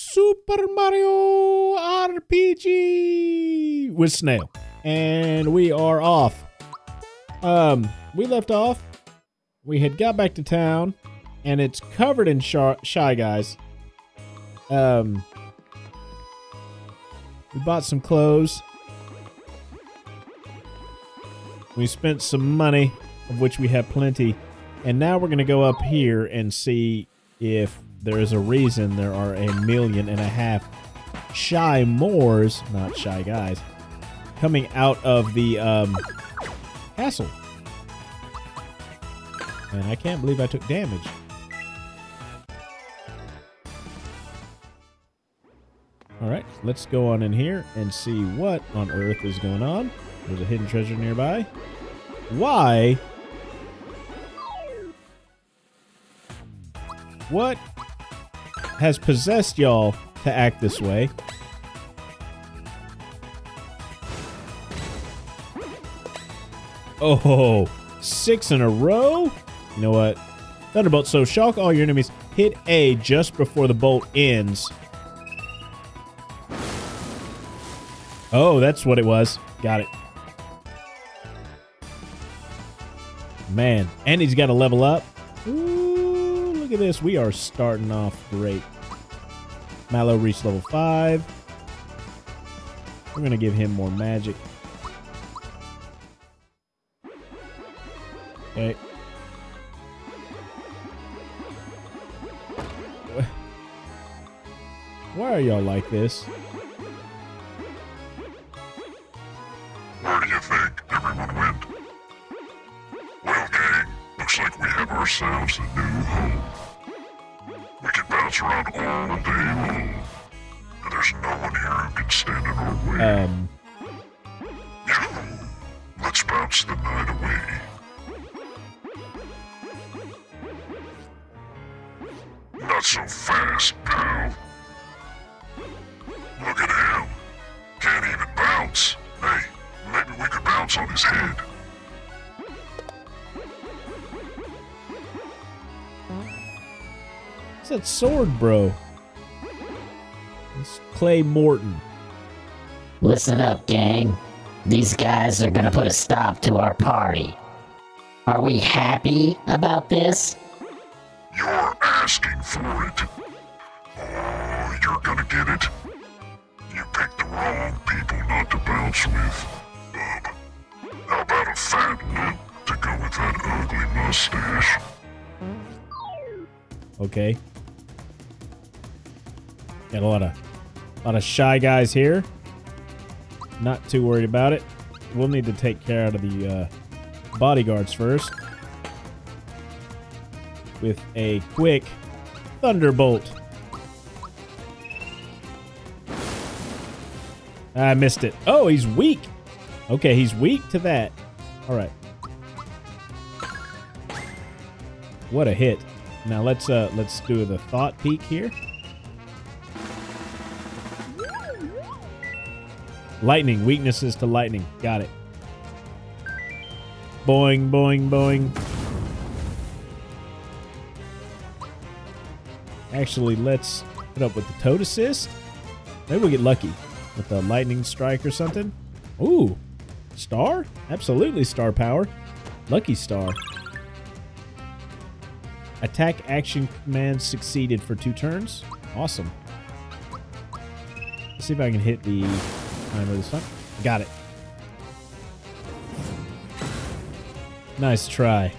Super Mario RPG with Snail. And we are off. Um, we left off. We had got back to town, and it's covered in shy, shy guys. Um, we bought some clothes. We spent some money, of which we have plenty. And now we're going to go up here and see if there is a reason there are a million and a half shy Moors, not shy guys, coming out of the um, castle. And I can't believe I took damage. All right, let's go on in here and see what on earth is going on. There's a hidden treasure nearby. Why? What has possessed y'all to act this way? Oh, six in a row? You know what? Thunderbolt. So shock all your enemies. Hit A just before the bolt ends. Oh, that's what it was. Got it. Man, and he's got to level up. Ooh, look at this. We are starting off great. Mallow reached level 5. We're going to give him more magic. Okay. Why are y'all like this? Bro? It's Clay Morton. Listen up, gang. These guys are gonna put a stop to our party. Are we happy about this? You're asking for it. Oh, you're gonna get it. You picked the wrong people not to bounce with. Bub. How about a fat lip to go with that ugly mustache? Okay. Got a lot of, a lot of shy guys here. Not too worried about it. We'll need to take care out of the uh, bodyguards first. With a quick thunderbolt. I missed it. Oh, he's weak. Okay, he's weak to that. All right. What a hit. Now let's uh let's do the thought peek here. Lightning, weaknesses to lightning. Got it. Boing, boing, boing. Actually, let's put up with the toad assist. Maybe we'll get lucky with the lightning strike or something. Ooh, star? Absolutely star power. Lucky star. Attack action command succeeded for two turns. Awesome. Let's see if I can hit the timer this time. Got it. Nice try.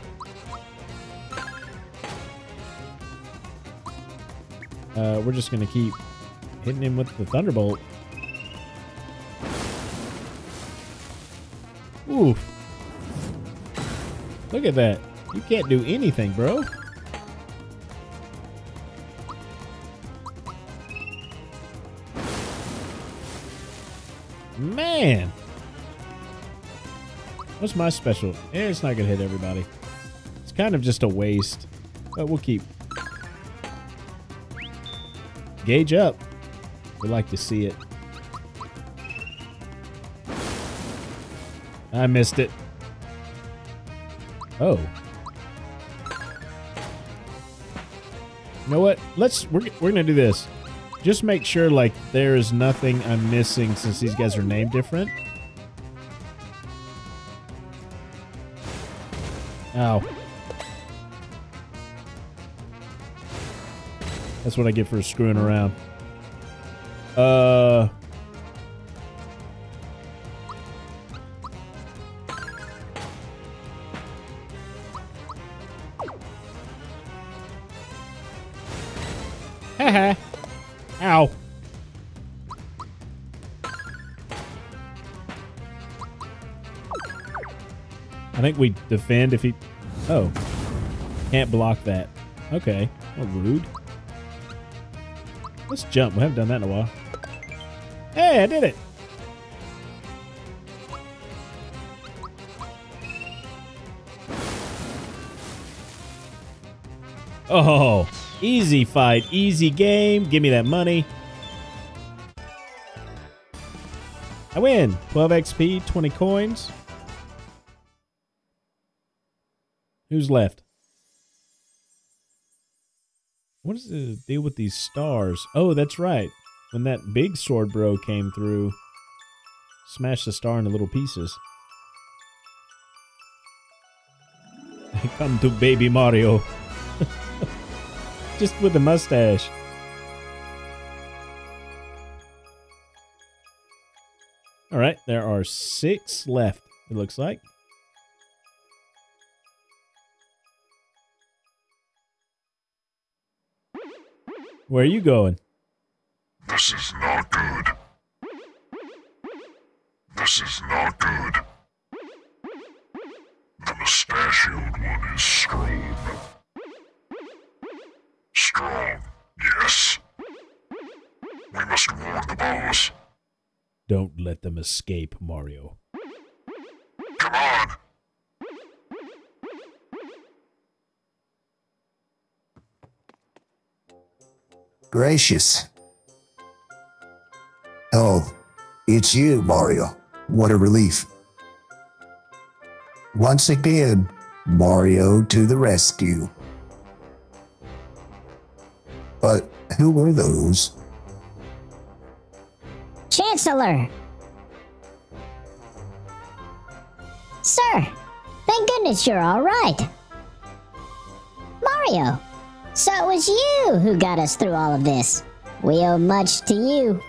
Uh, we're just going to keep hitting him with the Thunderbolt. Oof. Look at that. You can't do anything, bro. Man. What's my special? Eh, it's not going to hit everybody. It's kind of just a waste. But we'll keep. Gauge up. We like to see it. I missed it. Oh. You know what? Let's we're we're gonna do this. Just make sure like there is nothing I'm missing since these guys are named different. Ow. That's what I get for screwing around. Uh think we defend if he... Oh. Can't block that. Okay. Well, rude. Let's jump. We haven't done that in a while. Hey, I did it. Oh, easy fight, easy game. Give me that money. I win. 12 XP, 20 coins. Who's left? What is the deal with these stars? Oh, that's right. When that big sword bro came through, smashed the star into little pieces. Come to baby Mario. Just with a mustache. All right, there are six left, it looks like. Where are you going? This is not good. This is not good. The mustachioed one is strong. Strong, yes. We must warn the boss. Don't let them escape, Mario. Come on! Gracious. Oh, it's you, Mario. What a relief. Once again, Mario to the rescue. But who were those? Chancellor! Sir, thank goodness you're all right. Mario, so it was you who got us through all of this. We owe much to you.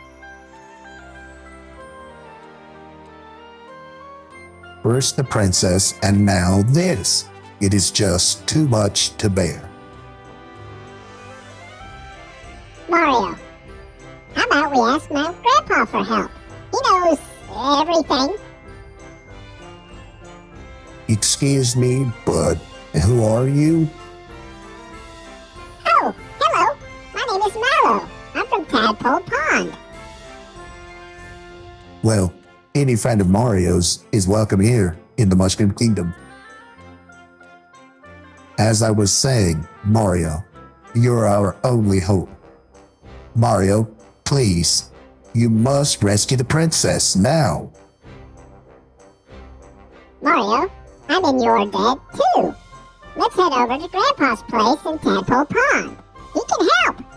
First the princess, and now this. It is just too much to bear. Mario, how about we ask my grandpa for help? He knows everything. Excuse me, but who are you? Tadpole Pond. Well, any friend of Mario's is welcome here in the Mushroom Kingdom. As I was saying, Mario, you're our only hope. Mario, please, you must rescue the princess now. Mario, I'm in your debt too. Let's head over to Grandpa's place in Tadpole Pond. He can help.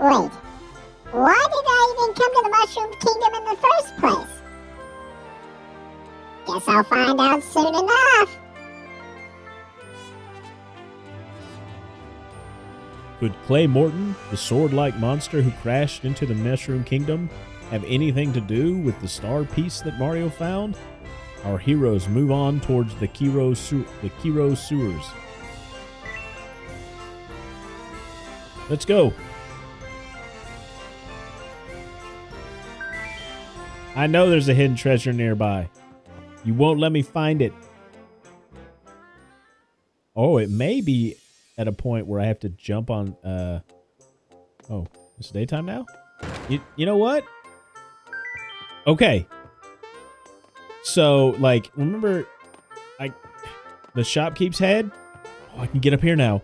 Wait, why did I even come to the Mushroom Kingdom in the first place? Guess I'll find out soon enough. Could Clay Morton, the sword like monster who crashed into the Mushroom Kingdom, have anything to do with the star piece that Mario found? Our heroes move on towards the Kero, Sew- the Kero sewers. Let's go. I know there's a hidden treasure nearby. You won't let me find it. Oh, it may be at a point where I have to jump on uh Oh, it's daytime now? You you know what? Okay. So, like, remember I the shopkeep's head? Oh, I can get up here now.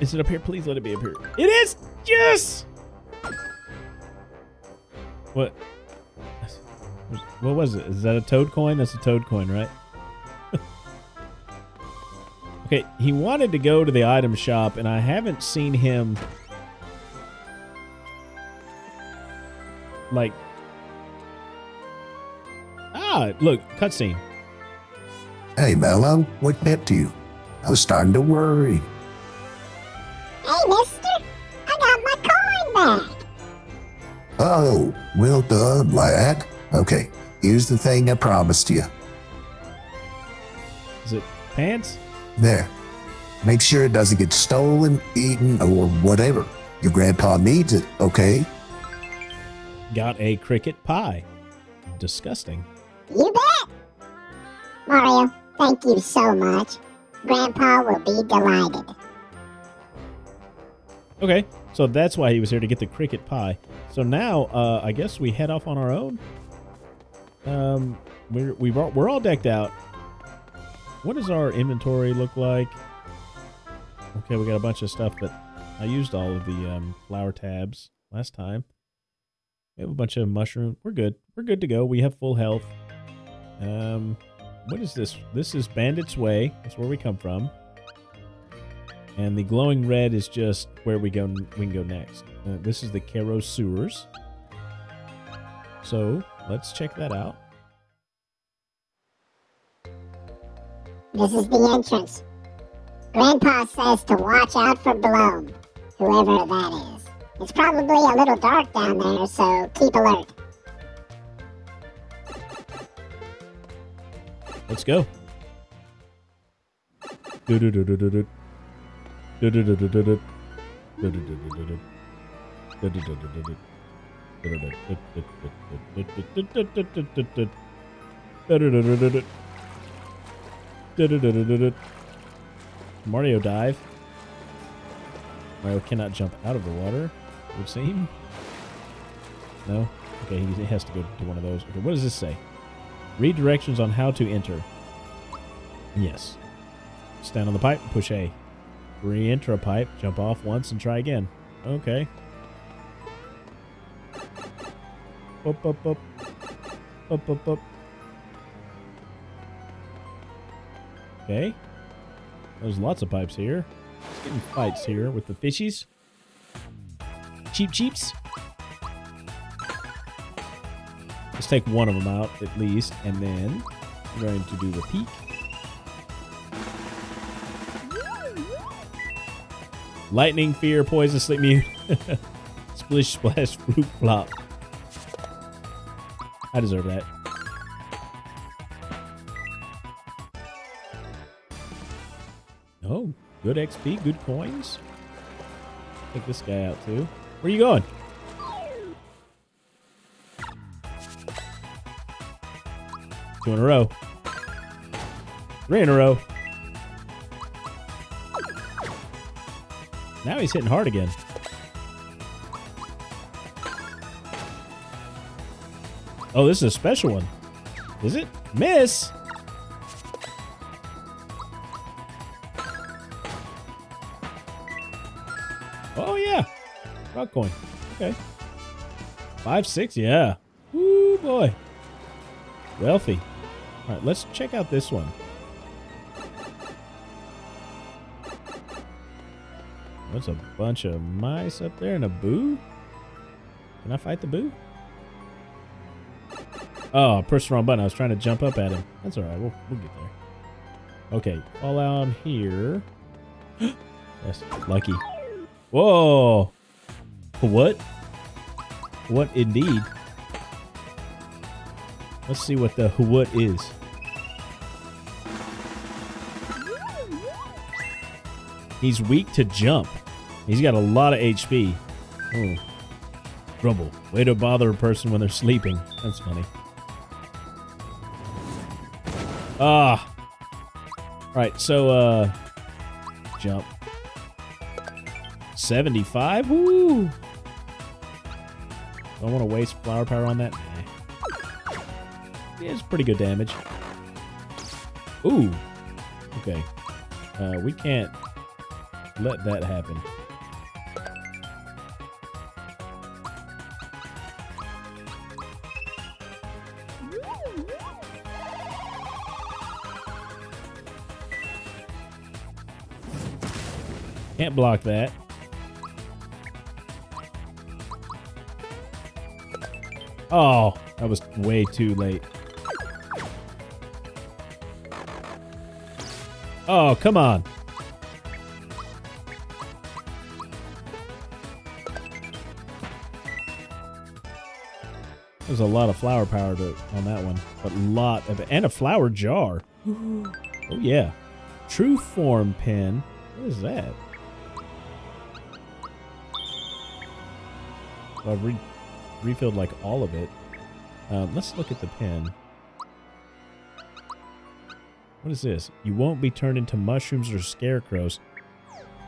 Is it up here? Please let it be up here. It is! Yes! What? What was it? Is that a toad coin? That's a toad coin, right? Okay, he wanted to go to the item shop, and I haven't seen him. Like. Ah, look, cutscene. Hey, Mallow, what kept you? I was starting to worry. Oh, well done, lad. Okay, here's the thing I promised you. Is it pants? There. Make sure it doesn't get stolen, eaten, or whatever. Your grandpa needs it, okay? Got a cricket pie. Disgusting. You bet. Mario, thank you so much. Grandpa will be delighted. Okay, so that's why he was here to get the cricket pie. So now, uh, I guess we head off on our own. Um, we're we've all, we're all decked out. What does our inventory look like? Okay, we got a bunch of stuff, but I used all of the um, flower tabs last time. We have a bunch of mushroom. We're good. We're good to go. We have full health. Um, what is this? This is Bandit's Way. That's where we come from. And the glowing red is just where we go. We can go next. Uh, this is the Kero sewers. So let's check that out. This is the entrance. Grandpa says to watch out for Belome, whoever that is. It's probably a little dark down there, so keep alert. Let's go. Do do do do do do. Mario dive. Mario cannot jump out of the water, it would seem. No? Okay, he has to go to one of those. Okay, what does this say? Read directions on how to enter. Yes. Stand on the pipe, push A. Re-enter a pipe, jump off once and try again. Okay. Up, up, up. Up, up, up. Okay. There's lots of pipes here. Let's get in fights here with the fishies. Cheep cheeps. Let's take one of them out at least, and then we're going to do the peak. Lightning, fear, poison, sleep mute. Splish, splash, fruit, flop. I deserve that. Oh, good XP, good coins. Take this guy out too. Where are you going? Two in a row. Three in a row. Now he's hitting hard again. Oh, this is a special one. Is it? Miss! Oh, yeah. Rock coin. Okay. Five, six, yeah. Woo, boy. Wealthy. All right, let's check out this one. What's a bunch of mice up there and a boo? Can I fight the boo? Oh, I pressed the wrong button. I was trying to jump up at him. That's all right. We'll, we'll get there. Okay, fall out here. That's lucky. Whoa! What? What indeed? Let's see what the what is. He's weak to jump. He's got a lot of HP. Oh. Grumble. Way to bother a person when they're sleeping. That's funny. Ah. Right, so, uh... Jump. 75? Woo! Don't want to waste flower power on that. Nah. Yeah, it's pretty good damage. Ooh. Okay. Uh, we can't let that happen. Can't block that. Oh, that was way too late. Oh, come on. There's a lot of flower power to, on that one. A lot of And a flower jar. Oh, yeah. True form pen. What is that? So I've re refilled like all of it. Um, let's look at the pen. What is this? You won't be turned into mushrooms or scarecrows.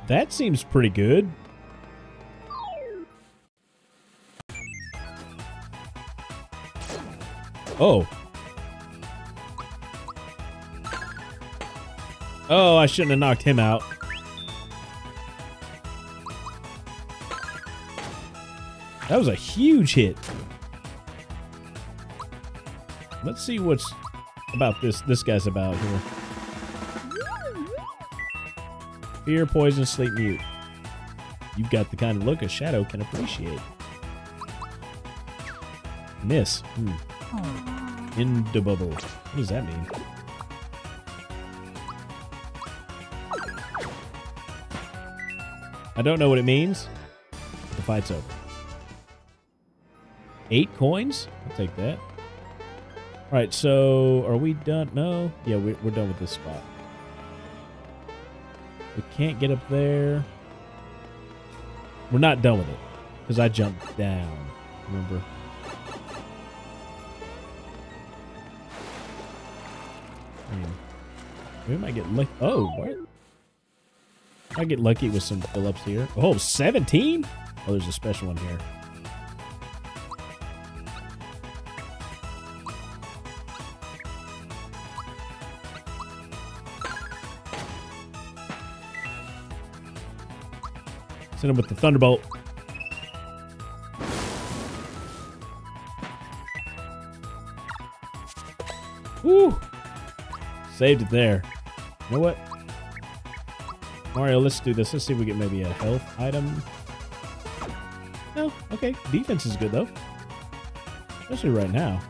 That seems pretty good. Oh. Oh, I shouldn't have knocked him out. That was a huge hit. Let's see what's about this this guy's about here. Fear, poison, sleep, mute. You've got the kind of look a shadow can appreciate. Miss. Hmm. Indububble. What does that mean? I don't know what it means. The fight's over. Eight coins? I'll take that. All right, so are we done? No? Yeah, we, we're done with this spot. We can't get up there. We're not done with it because I jumped down. Remember? We might get lucky. Oh, what? I get lucky with some fill-ups here. Oh, 17? Oh, there's a special one here. Send him with the Thunderbolt. Woo! Saved it there. You know what? Mario, let's do this. Let's see if we get maybe a health item. No, okay. Defense is good, though. Especially right now.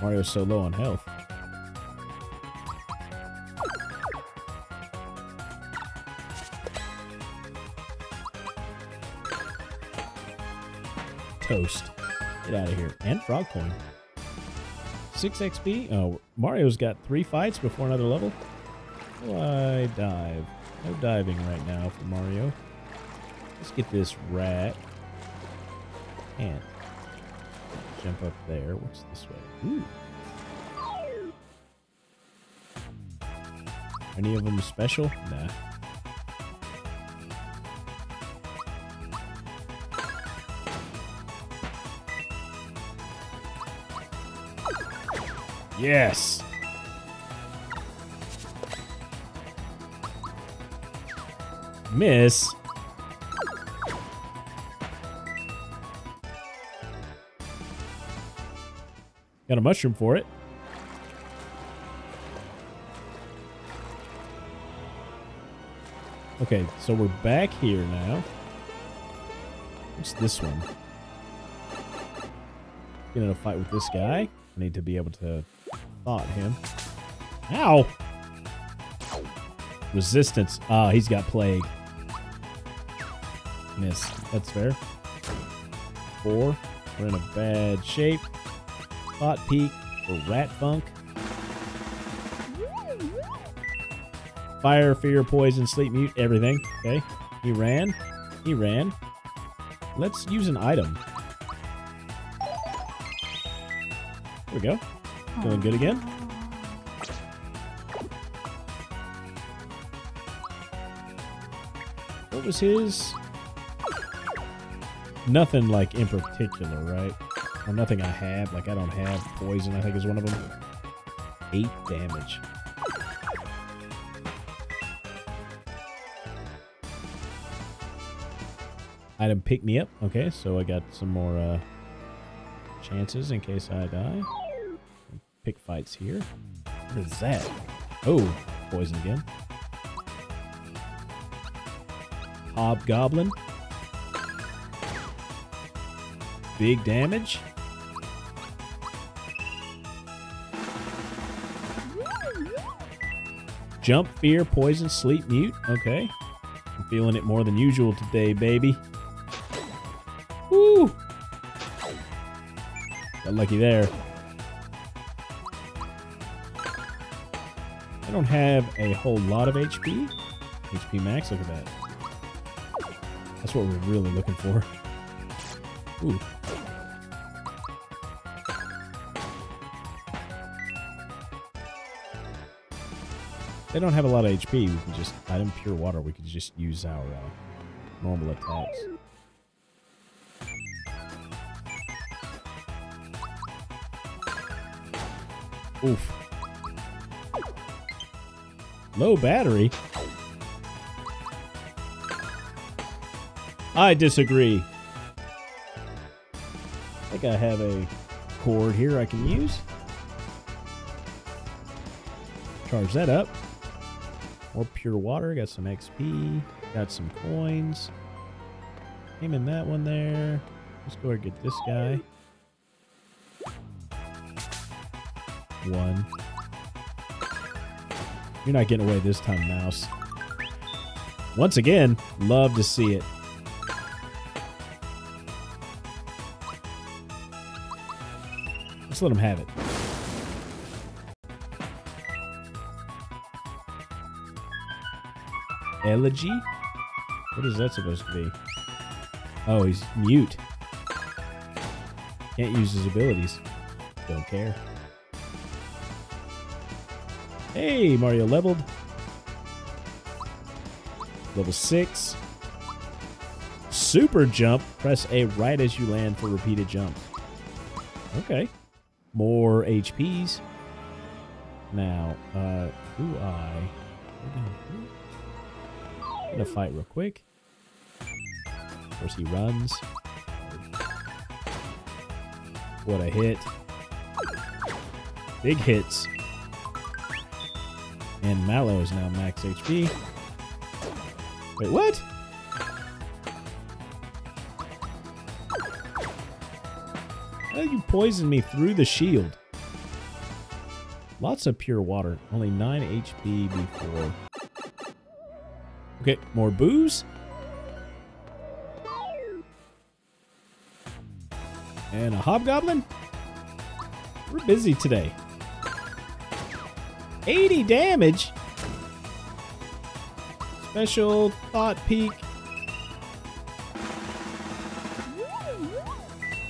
Mario's so low on health. Toast. Get out of here. And frog coin. 6 XP. Oh, Mario's got three fights before another level. Why dive? No diving right now for Mario. Let's get this rat. Can't. Jump up there. What's this way? Ooh. Any of them special? Nah. Yes. Miss. Got a mushroom for it. Okay, so we're back here now. What's this one? Get in a fight with this guy. I need to be able to thought him. Ow! Resistance. Ah, he's got plague. Miss. That's fair. Four. We're in a bad shape. Thought Peek for rat funk. Fire, fear, poison, sleep, mute, everything. Okay. He ran. He ran. Let's use an item. There we go. Doing good again. What was his? Nothing like in particular, right? Or nothing I have. Like I don't have poison, I think is one of them. Eight damage. Item pick me up. Okay, so I got some more uh, chances in case I die. Pick fights here. What is that? Oh, poison again. Hobgoblin. Big damage. Jump, fear, poison, sleep, mute. Okay. I'm feeling it more than usual today, baby. Woo! Got lucky there. I don't have a whole lot of HP. HP max, look at that. That's what we're really looking for. Ooh. They don't have a lot of HP. We can just item pure water. We could just use our uh, normal attacks. Oof. Low battery. I disagree. I think I have a cord here I can use. Charge that up. More pure water. Got some XP. Got some coins. Aim in that one there. Let's go and get this guy. One. You're not getting away this time, mouse. Once again, love to see it. Let's let him have it. Elegy? What is that supposed to be? Oh, he's mute. Can't use his abilities. Don't care. Hey, Mario leveled. Level 6. Super jump. Press A right as you land for repeated jumps. Okay. More HPs. Now, uh, do I... I'm gonna fight real quick. Of course, he runs. What a hit. Big hits. And Mallow is now max HP. Wait, what? How you poison me through the shield? Lots of pure water. Only 9 HP before. Okay, more booze. And a hobgoblin. We're busy today. 80 damage. Special thought peek.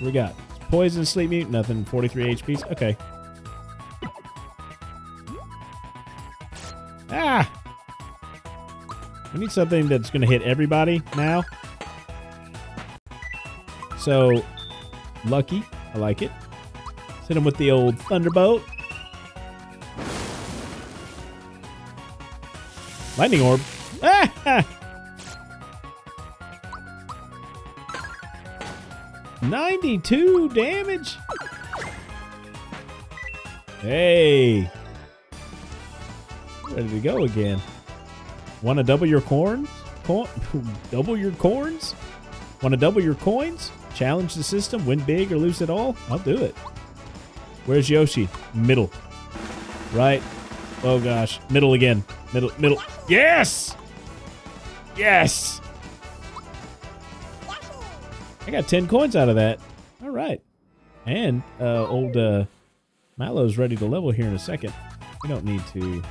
We got poison, sleep mute, nothing. 43 HPs. Okay. Ah! We need something that's going to hit everybody now. So, Lucky. I like it. Hit him with the old Thunderbolt. Lightning Orb. Ah! 92 damage. Hey. Ready to go again. Want to double your corns? Co- double your corns? Want to double your coins? Challenge the system? Win big or lose it all? I'll do it. Where's Yoshi? Middle. Right. Oh gosh. Middle again. Middle. Middle. Yes! Yes! I got 10 coins out of that. All right. And uh, old uh, Mallow's ready to level here in a second. We don't need to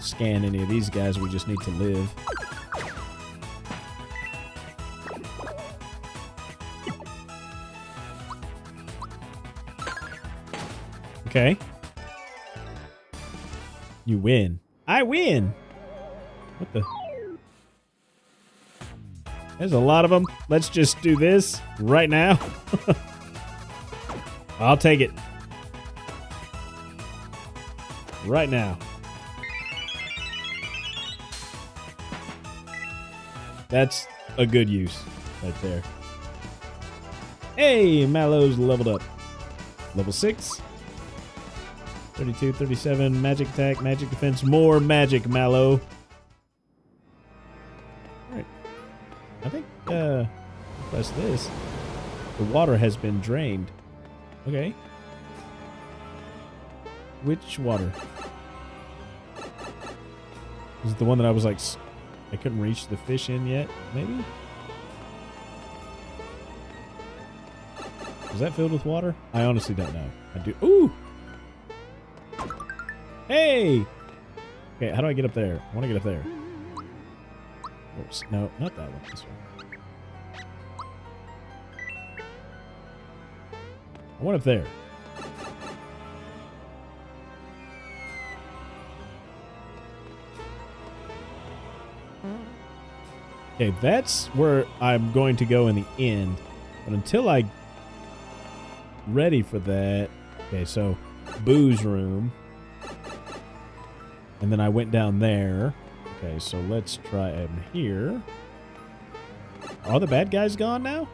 scan any of these guys. We just need to live. Okay. You win. I win. What the? There's a lot of them. Let's just do this right now. I'll take it. Right now. That's a good use right there. Hey, Mallow's leveled up. Level 6. 32, 37, magic attack, magic defense, more magic, Mallow. Alright. I think, uh, press this. The water has been drained. Okay. Which water? Is it the one that I was like, I couldn't reach the fish in yet? Maybe? Is that filled with water? I honestly don't know. I do. Ooh! Hey! Okay, how do I get up there? I want to get up there. Oops. No, not that one. This one. I want up there. Okay, that's where I'm going to go in the end. But until I ready for that. Okay, so booze room. And then I went down there. Okay, so let's try him here. Are the bad guys gone now?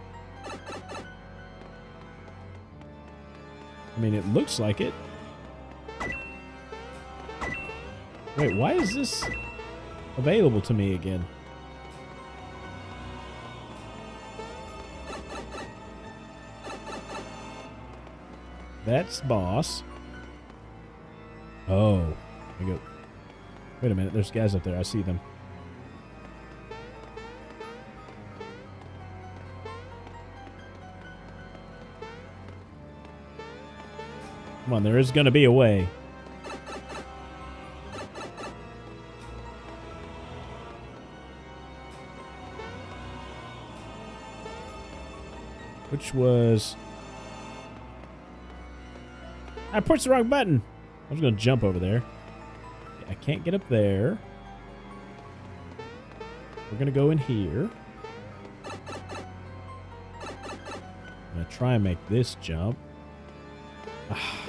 I mean, it looks like it. Wait, why is this available to me again? That's boss. Oh. I go. Wait a minute. There's guys up there. I see them. Come on, there is going to be a way. Which was I pushed the wrong button. I was going to jump over there. I can't get up there. We're going to go in here. I'm going to try and make this jump. Ah.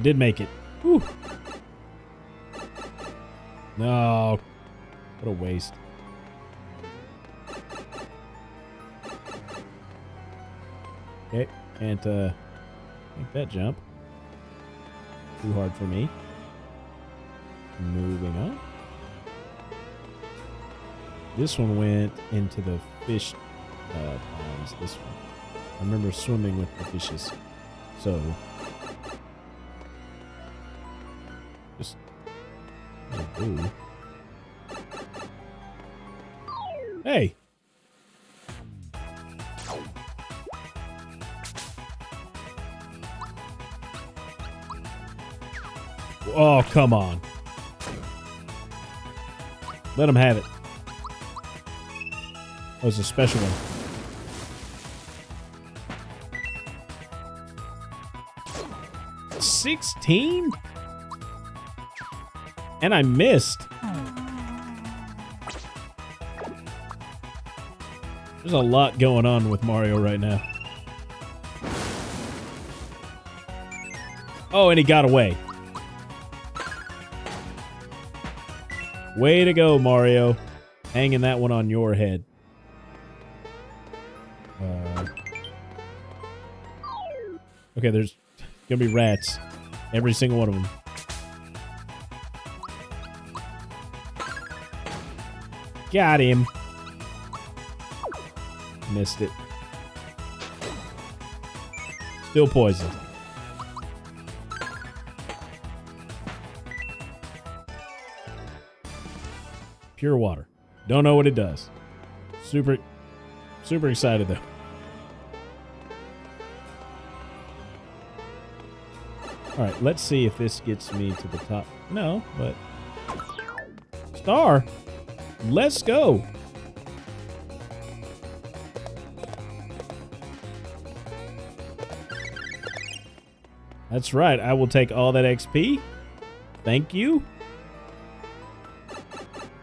I did make it. Whew. No. What a waste. Okay, can't uh make that jump. Too hard for me. Moving on. This one went into the fish uh, ponds. This one. I remember swimming with the fishes. So Hey. Oh, come on. Let him have it. That was a special one. Sixteen? And I missed. There's a lot going on with Mario right now. Oh, and he got away. Way to go, Mario. Hanging that one on your head. Uh, okay, there's gonna be rats. Every single one of them. Got him. Missed it. Still poisoned. Pure water. Don't know what it does. Super, super excited though. All right, let's see if this gets me to the top. No, but star. Let's go. That's right. I will take all that XP. Thank you.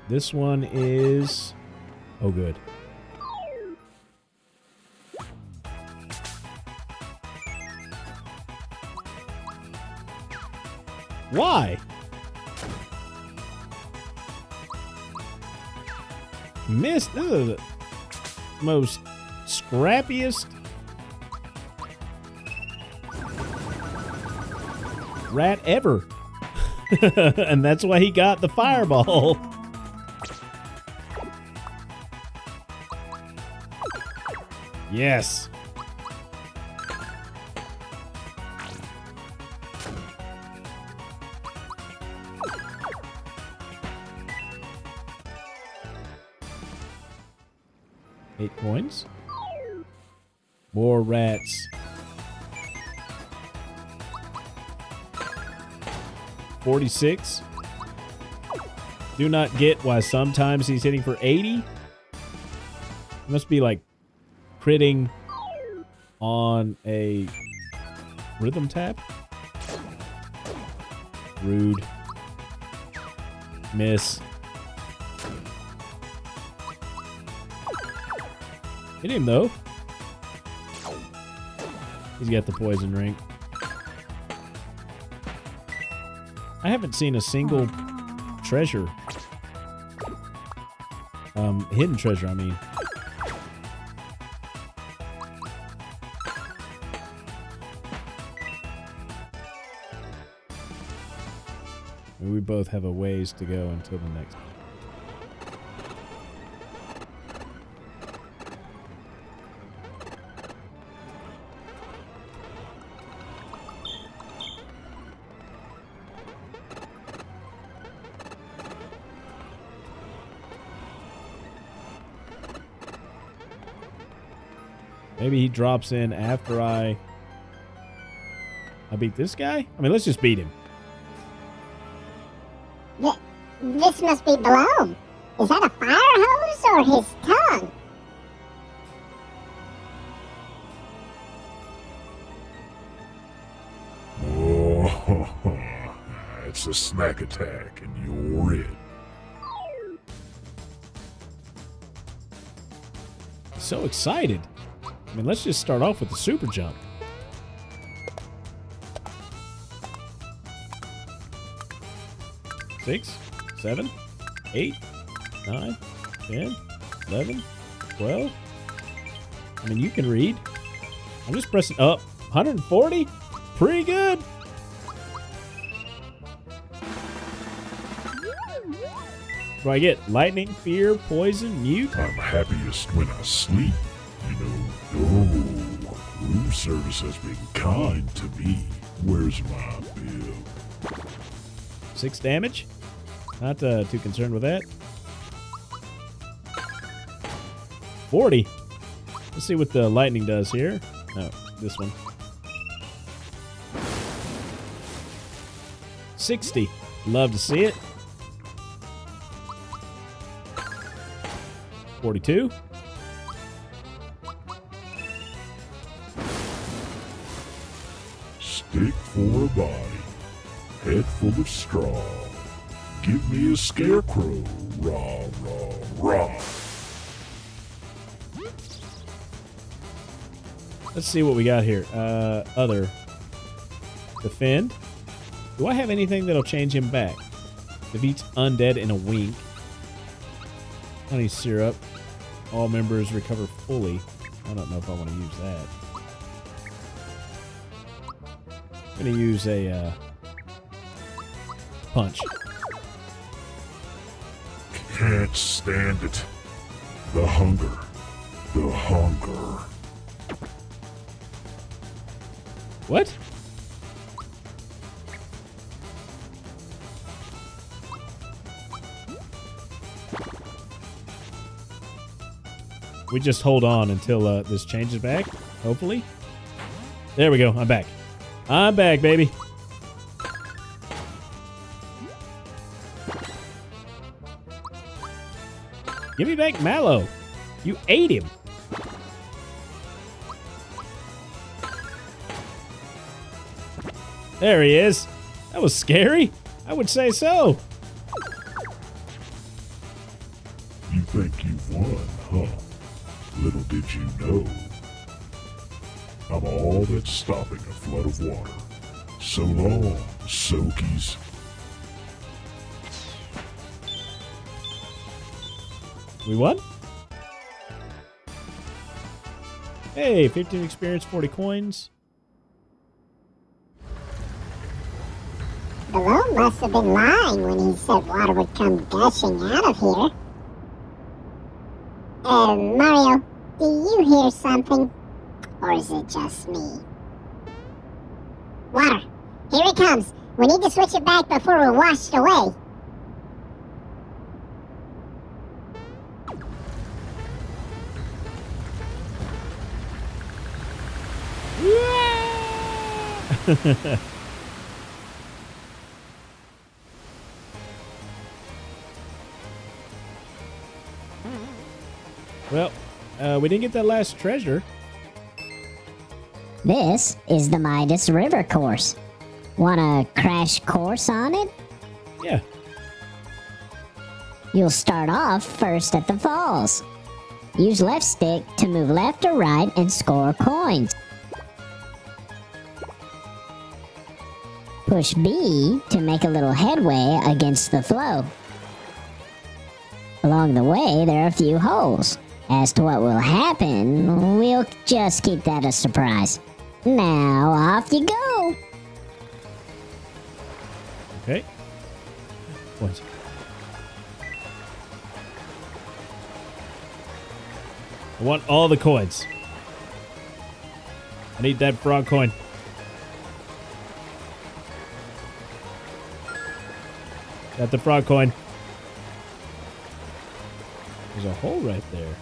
This one is. Oh, good. Why? The most scrappiest rat ever. and that's why he got the fireball. Yes. Eight coins. More rats. Forty-six. Do not get why sometimes he's hitting for eighty. Must be like critting on a rhythm tap. Rude. Miss. Hit him though. He's got the poison ring. I haven't seen a single treasure. Um, hidden treasure, I mean. We both have a ways to go until the next. Maybe he drops in after I I beat this guy? I mean, let's just beat him. Th- this must be Belome. Is that a fire hose or his tongue? Oh, it's a snack attack, and you're it. So excited. I mean, let's just start off with the super jump. Six, seven, eight, nine, ten, eleven, twelve. I mean, you can read. I'm just pressing up. 140? Pretty good. Do I get lightning, fear, poison, mute? I'm happiest when I sleep. Service has been kind to me. Where's my bill? Six damage. Not uh, too concerned with that. 40. Let's see what the lightning does here. No, this one. 60. Love to see it. 42. Stick for a body, head full of straw. Give me a scarecrow, rah, rah, rah. Let's see what we got here. Uh, other. Defend. Do I have anything that'll change him back? Defeats undead in a wink. Honey syrup. All members recover fully. I don't know if I want to use that. I'm gonna use a uh, punch. Can't stand it. The hunger. The hunger. What? We just hold on until uh, this changes back, hopefully. There we go. I'm back. I'm back, baby. Give me back Mallow. You ate him. There he is. That was scary. I would say so. You think you've won, huh? Little did you know. I'm all that's stopping a flood of water. So long, Soakies. We won? Hey, 15 experience, 40 coins. Belome must have been lying when he said water would come gushing out of here. Uh, Mario, do you hear something? Or is it just me? Water, here it comes. We need to switch it back before we're washed away. Well, uh, we didn't get that last treasure. This is the Midas River course. Want a crash course on it? Yeah. You'll start off first at the falls. Use left stick to move left or right and score coins. Push B to make a little headway against the flow. Along the way, there are a few holes. As to what will happen, we'll just keep that a surprise. Now, off you go! Okay. Coins. I want all the coins. I need that frog coin. Got the frog coin. There's a hole right there.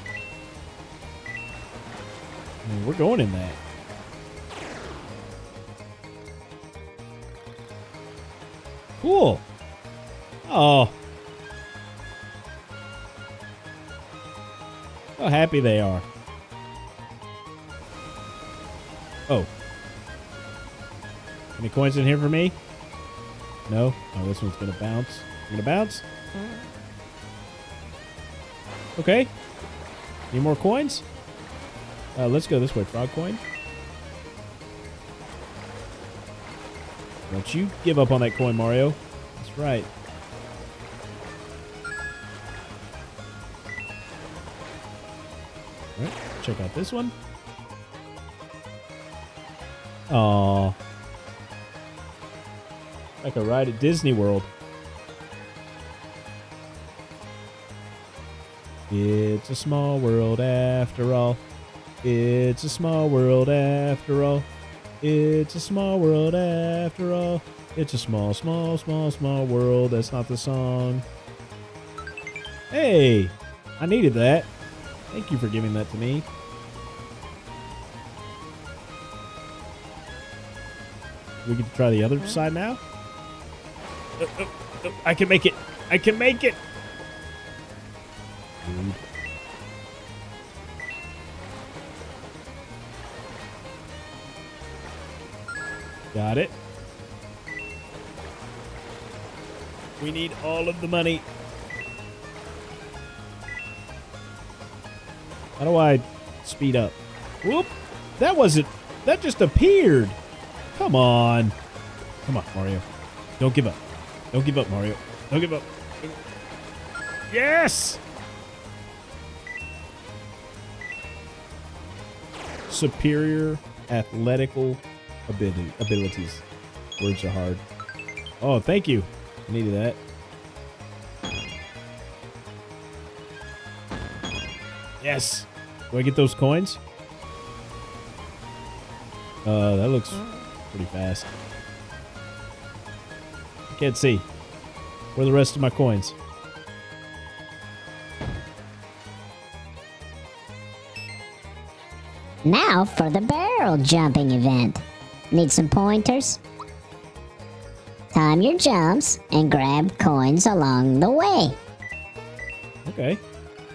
I mean, we're going in that. Cool. Oh. How happy they are. Oh. Any coins in here for me? No? Oh, this one's gonna bounce. Gonna bounce? Okay. Need more coins? Uh, let's go this way. Frog coin. Don't you give up on that coin, Mario. That's right. Alright, check out this one. Aww. Like a ride at Disney World. It's a small world after all. It's a small world after all. It's a small world after all. It's a small, small, small, small world. That's not the song. Hey, I needed that. Thank you for giving that to me. We can try the other side now. Uh, uh, uh, I can make it. I can make it. Dude. Got it. We need all of the money. How do I speed up? Whoop! That wasn't. That just appeared. Come on. Come on, Mario. Don't give up. Don't give up, Mario. Don't give up. Yes! Superior athletical ability, abilities. Words are hard. Oh, thank you. I needed that. Yes. Do I get those coins? Uh, that looks pretty fast. I can't see. Where are the rest of my coins? Now for the barrel jumping event. Need some pointers? Time your jumps and grab coins along the way. Okay.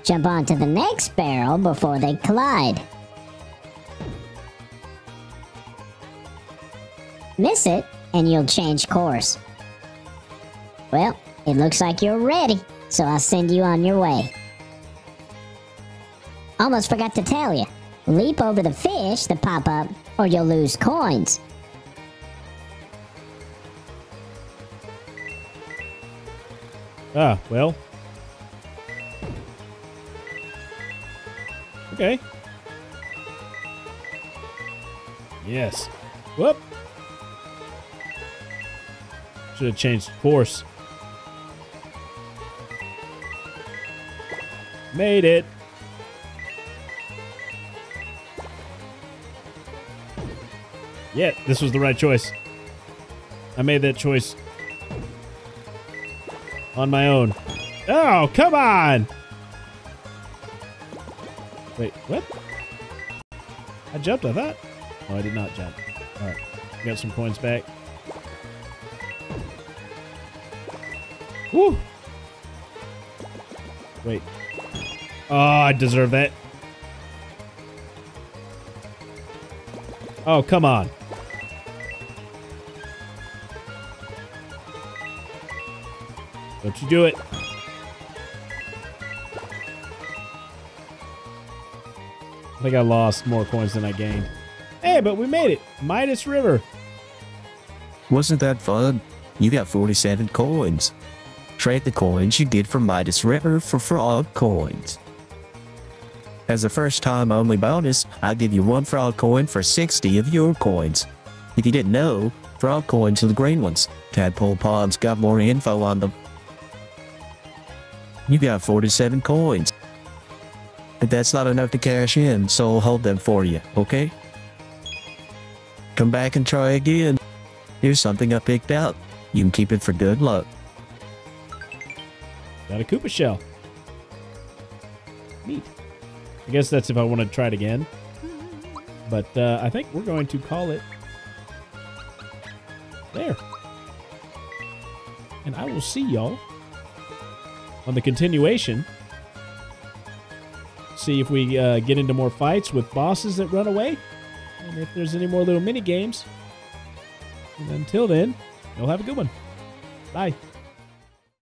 Jump onto the next barrel before they collide. Miss it, and you'll change course. Well, it looks like you're ready, so I'll send you on your way. Almost forgot to tell you. Leap over the fish that pop up, or you'll lose coins. Ah, well. Okay. Yes. Whoop. Should have changed course. Made it. Yeah, this was the right choice. I made that choice on my own. Oh, come on! Wait, what? I jumped, I thought. Oh, I did not jump. Alright, got some coins back. Woo! Wait. Oh, I deserve that. Oh, come on. Don't you do it. I think I lost more coins than I gained. Hey, but we made it. Midas River. Wasn't that fun? You got 47 coins. Trade the coins you get from Midas River for frog coins. As a first time only bonus, I'll give you one frog coin for 60 of your coins. If you didn't know, frog coins are the green ones. Tadpole Pond's got more info on them. You got 47 coins. But that's not enough to cash in, so I'll hold them for you, okay? Come back and try again. Here's something I picked out. You can keep it for good luck. Got a Koopa shell. Neat. I guess that's if I want to try it again. But uh, I think we're going to call it there. And I will see y'all on the continuation. See if we uh, get into more fights with bosses that run away. And if there's any more little mini games. And until then, you'll have a good one. Bye.